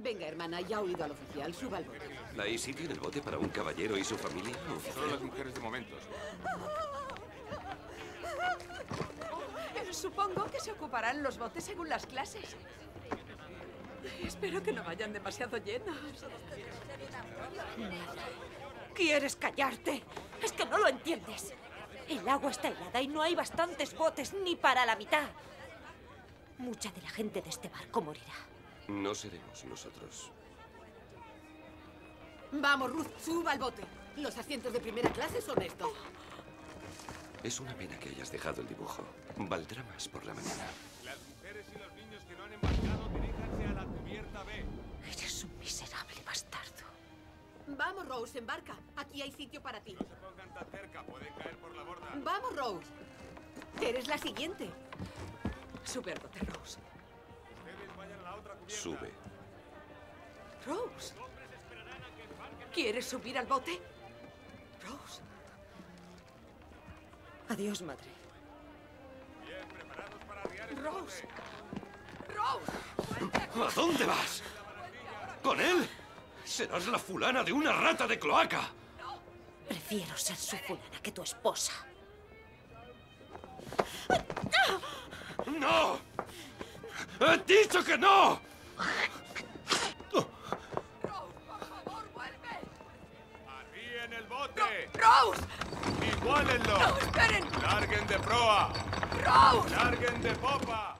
Venga, hermana, ya ha oído al oficial. Suba al bote. ¿Hay sitio en el bote para un caballero y su familia? Solo las mujeres de momentos. Supongo que se ocuparán los botes según las clases. Espero que no vayan demasiado llenos. ¿Quieres callarte? Es que no lo entiendes. El agua está helada y no hay bastantes botes ni para la mitad. Mucha de la gente de este barco morirá. No seremos nosotros. Vamos, Ruth, suba al bote. Los asientos de primera clase son estos. Es una pena que hayas dejado el dibujo. Valdrá más por la mañana. Las mujeres y los niños que no han embarcado, diríjanse a la cubierta B. Eres un miserable bastardo. Vamos, Rose, embarca. Aquí hay sitio para ti. No se pongan tan cerca, pueden caer por la borda. Vamos, Rose. Eres la siguiente. Bote, Rose. Sube. Rose. ¿Quieres subir al bote? Rose. Adiós, madre. Bien, preparados para arriar Rose. Rose. ¿A dónde vas? ¿Con él? Serás la fulana de una rata de cloaca. Prefiero ser su fulana que tu esposa. ¡No! ¡He dicho que no! Rose, por favor, vuelve. Arríen el bote. Rose. Igualenlo. No, esperen. Larguen de proa. Rose. Larguen de popa.